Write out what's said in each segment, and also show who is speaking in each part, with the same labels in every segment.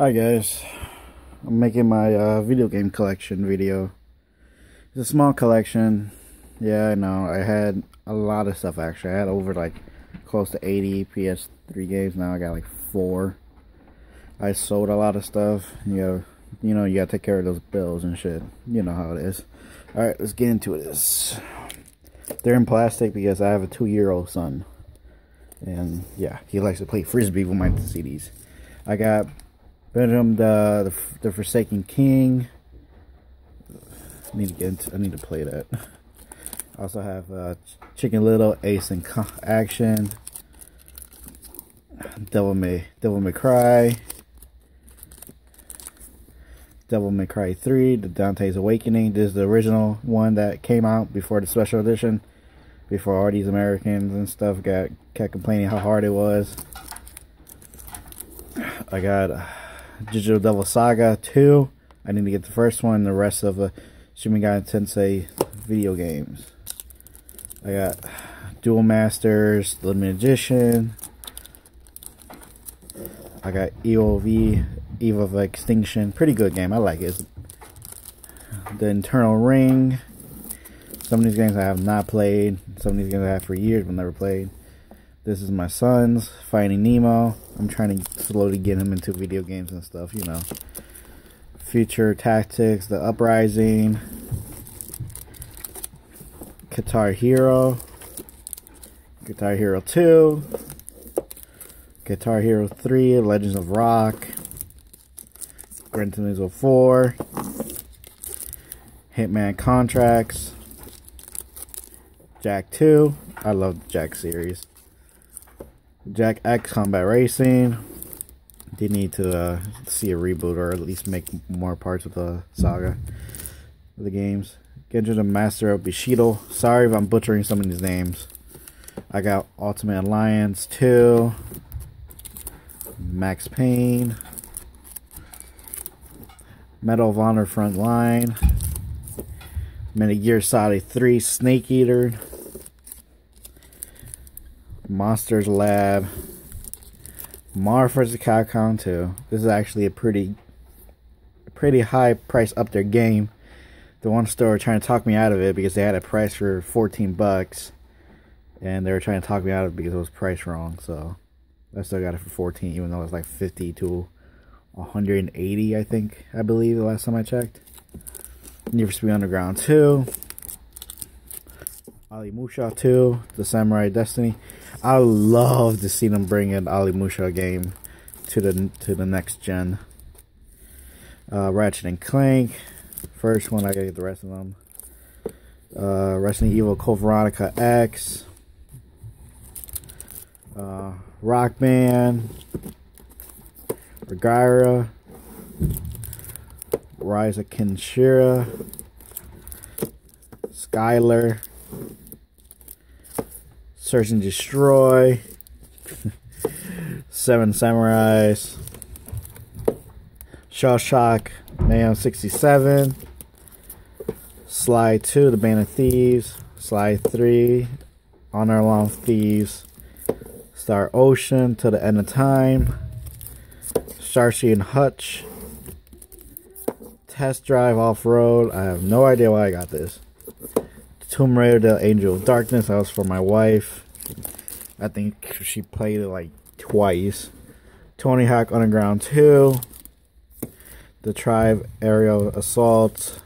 Speaker 1: Hi guys, I'm making my uh, video game collection video. It's a small collection. Yeah, I know. I had a lot of stuff actually. I had over like close to 80 PS3 games. Now I got like four. I sold a lot of stuff. You know, you know, you gotta take care of those bills and shit. You know how it is. All right, let's get into this. They're in plastic because I have a two-year-old son, and yeah, he likes to play frisbee with my CDs. I got Venom, the, the the Forsaken King. I need to get. Into, I need to play that. Also have uh, Chicken Little, Ace and Action, Devil May Devil May Cry, Devil May Cry 3, The Dante's Awakening. This is the original one that came out before the special edition. Before all these Americans and stuff got kept complaining how hard it was. I got Digital Devil Saga 2. I need to get the first one the rest of the Shin Megami Tensei video games. I got Duel Masters, Limited Edition. I got EOE, Eve of Extinction. Pretty good game. I like it. The Eternal Ring. Some of these games I have not played. Some of these games I have for years but never played. This is my son's Finding Nemo. I'm trying to slowly get him into video games and stuff, you know. Future Tactics, The Uprising, Guitar Hero, Guitar Hero 2, Guitar Hero 3, Legends of Rock, Gran Turismo 4, Hitman Contracts, Jak 2. I love the Jak series. Jak X Combat Racing. They need to uh, see a reboot or at least make more parts of the saga of the games. Kengo the Master of Bushido. Sorry if I'm butchering some of these names. I got Ultimate Alliance 2. Max Payne. Medal of Honor Frontline. Metal Gear Solid 3 Snake Eater. Monsters Lab, Marvel vs. Capcom 2. This is actually a pretty, pretty high price up their game. The one store trying to talk me out of it because they had a price for 14 bucks, and they were trying to talk me out of it because it was priced wrong. So I still got it for 14, even though it's like 50 to 180, I think, I believe, the last time I checked. Need for Speed Underground 2. Onimusha 2, The Samurai Destiny. I love to see them bring an Onimusha game to the to the next gen. Uh, Ratchet and Clank, first one. I gotta get the rest of them. Uh, Resident Evil Code Veronica X, uh, Rock Band, Rygar, Rise of Kinshira, Scaler. Search and Destroy, Seven Samurais, Shawshank, Man 67, Sly 2, The Band of Thieves, Sly 3, Honor Among Thieves, Star Ocean, To the End of Time, Starsky and Hutch, Test Drive Off Road. I have no idea why I got this. Tomb Raider, The Angel of Darkness. That was for my wife. I think she played it like twice. Tony Hawk Underground 2. The Tribe Aerial Assault.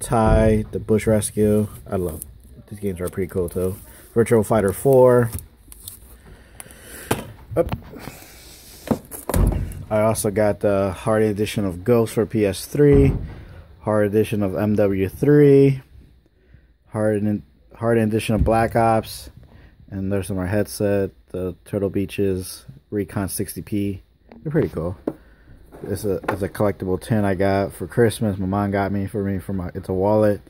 Speaker 1: Ty, The Bush Rescue. I love these games are pretty cool too. Virtual Fighter 4. Up. I also got the hard edition of Ghost for PS3. Hard edition of MW3 hard hard edition of Black Ops, and there's some more headset, the Turtle Beaches Recon 60p. They're pretty cool. It's a it's a collectible tin I got for Christmas. My mom got me for me for my it's a wallet.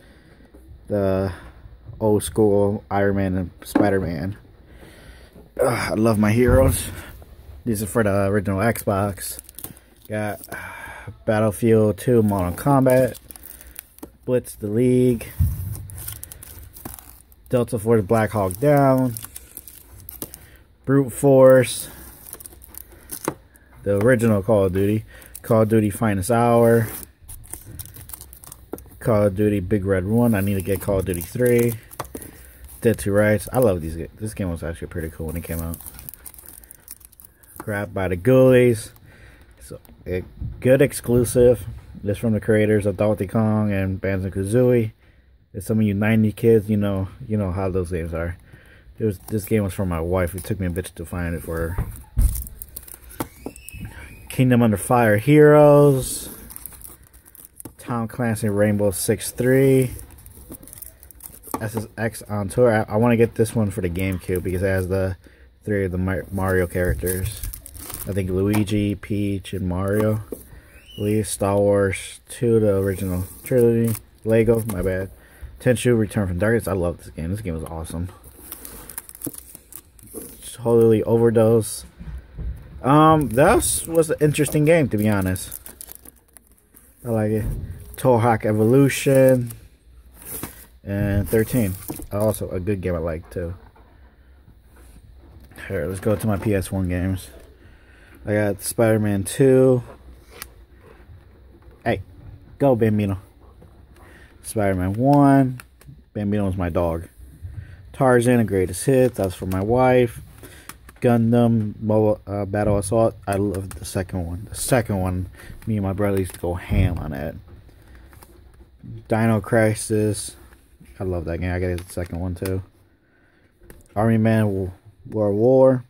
Speaker 1: The old school Iron Man and Spider Man. I love my heroes. These are for the original Xbox. Got uh, Battlefield 2 Modern Combat, Blitz the League, Delta Force Black Hawk down. Brute Force. the original Call of Duty, Call of Duty Finest Hour, Call of Duty Big Red 1. I need to get Call of Duty 3. Dead to Rights. I love these. This game was actually pretty cool when it came out. Grabbed by the Ghoulies. So, a good exclusive. This from the creators of Donkey Kong and Banjo Some of you 90 kids, you know, you know how those games are. It was this game was for my wife. It took me a bit to find it for her. Kingdom Under Fire Heroes. Tom Clancy Rainbow Six Three. SSX on tour. I, I want to get this one for the GameCube because it has the three of the Mario characters. I think Luigi, Peach, and Mario. Lee, Star Wars 2, the original trilogy. Lego, my bad. Tenchu, Return from Darkness. I love this game. This game was awesome. Totally overdose. Um, that was an interesting game, to be honest. I like it. Turok Evolution and 13. Also a good game I like too. Here, let's go to my PS1 games. I got Spider-Man 2. Hey, go Bambino. Spider-Man 1. Bambino was my dog. Tarzan, the greatest hit. That's for my wife. Gundam uh, Battle Assault. I love the second one. The second one, me and my brother used to go ham on it. Dino Crisis. I love that game. I got the second one too. Army Man War War.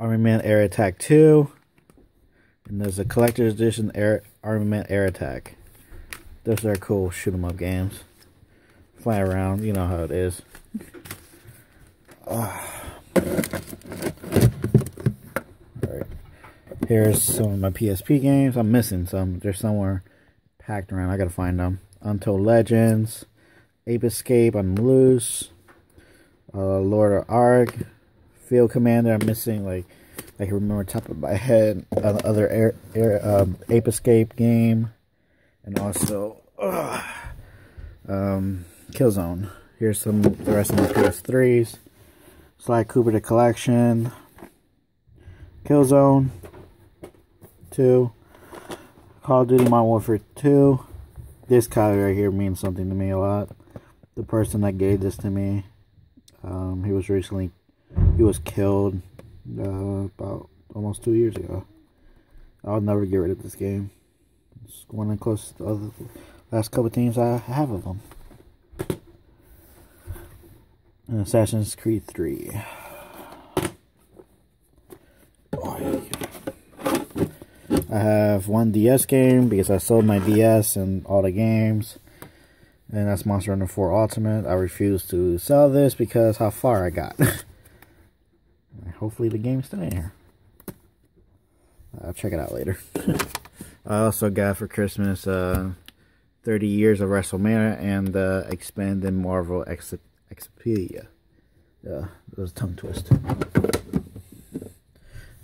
Speaker 1: Army Man Air Attack 2. And there's a collector's edition Air Army Man Air Attack. Those are cool shoot 'em up games. Fly around, you know how it is. Oh. Here's some of my PSP games. I'm missing some. They're somewhere packed around. I gotta find them. Untold Legends, Ape Escape, I'm Loose, uh, Lord of Ark, Field Commander, I'm missing, like, I can remember top of my head, uh, other air, air, um, Ape Escape game, and also, um, Killzone. Here's some, the rest of my PS3s. Sly Cooper the Collection, Killzone, 2, Call of Duty Modern Warfare 2, this copy right here means something to me a lot. The person that gave this to me, um, he was recently, he was killed uh, about almost two years ago. I'll never get rid of this game. It's one of the closest other last couple teams I have of them. And Assassin's Creed 3. I have one DS game because I sold my DS and all the games. And that's Monster Hunter 4 Ultimate. I refuse to sell this because how far I got. Hopefully the game's still in here. I'll check it out later. I also got for Christmas uh, 30 years of WrestleMania and uh, expanded Marvel Ex Expedia. Yeah, it was a tongue twist.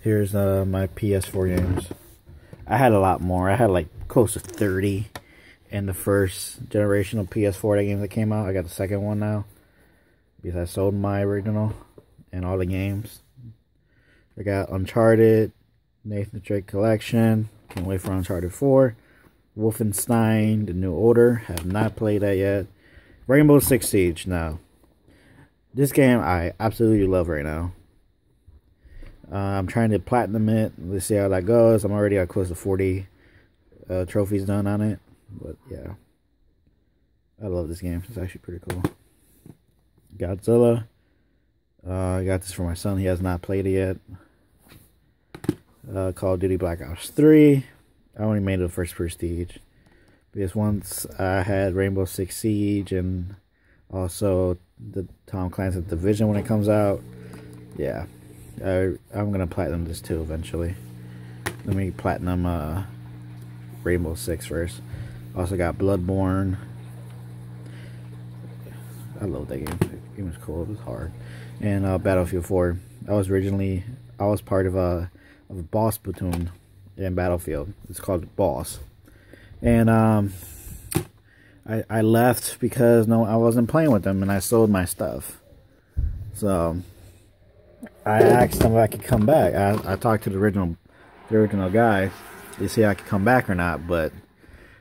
Speaker 1: Here's uh, my PS4 games. I had a lot more. I had like close to 30 in the first generation of PS4 games that came out. I got the second one now because I sold my original and all the games. I got Uncharted, Nathan Drake Collection. Can't wait for Uncharted 4. Wolfenstein, The New Order. Have not played that yet. Rainbow Six Siege now. This game I absolutely love right now. Uh, I'm trying to platinum it. Let's see how that goes. I'm already at close to 40 uh, trophies done on it. But yeah. I love this game. It's actually pretty cool. Godzilla. Uh, I got this for my son. He has not played it yet. Uh, Call of Duty Black Ops 3. I only made it the first Prestige. Because once I had Rainbow Six Siege and also the Tom Clancy Division when it comes out. Yeah. I, I'm gonna platinum this too eventually. Let me platinum uh, Rainbow Six first. Also got Bloodborne. I love that game. That game was cool. It was hard. And uh, Battlefield 4. I was originally I was part of a of boss platoon in Battlefield. It's called Boss. And um, I I left because no I wasn't playing with them and I sold my stuff. So I asked them if I could come back. I, I talked to the original, the original guy to see if I could come back or not, but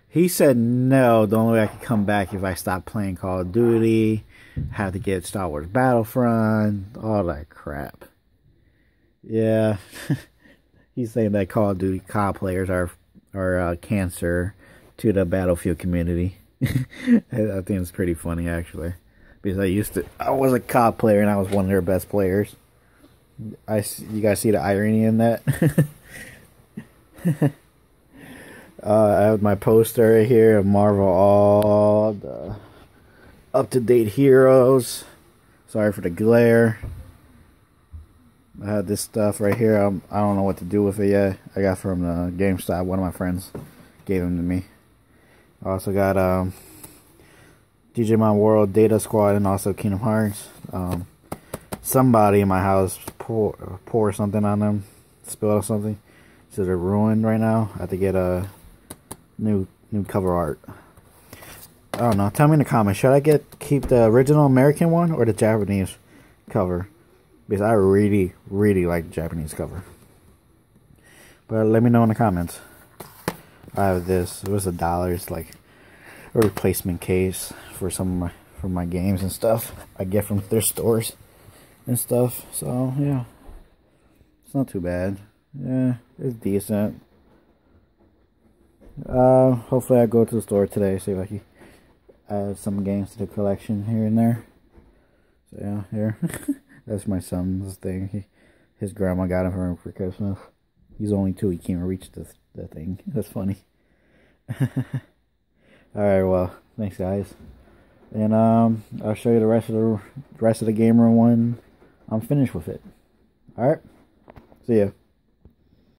Speaker 1: he said no. The only way I could come back if I stopped playing Call of Duty, had to get Star Wars Battlefront, all that crap. Yeah, he's saying that Call of Duty COD players are are uh, cancer to the Battlefield community. I think it's pretty funny actually, because I used to I was a COD player and I was one of their best players. I you guys see the irony in that. uh, I have my poster right here of Marvel all the up to date heroes. Sorry for the glare. I had this stuff right here. I'm, I do not know what to do with it yet. I got from the GameStop. One of my friends gave them to me. I also got um, Digimon World Data Squad and also Kingdom Hearts. Um, somebody in my house pour pour something on them, spill something, so they're ruined right now. I have to get a new new cover art. I don't know. Tell me in the comments. Should I get keep the original American one or the Japanese cover? Because I really, really like Japanese cover. But let me know in the comments. I have this. It was a dollar. It's like a replacement case for some of my for my games and stuff I get from their stores and stuff. So yeah, it's not too bad. Yeah, it's decent. Uh, hopefully I go to the store today see if I can add some games to the collection here and there. So yeah, here. That's my son's thing. He, his grandma got him for him for Christmas. He's only two. He can't reach the the thing. That's funny. All right. Well, thanks guys, and um, I'll show you the rest of the rest of the game room when I'm finished with it. All right. See ya.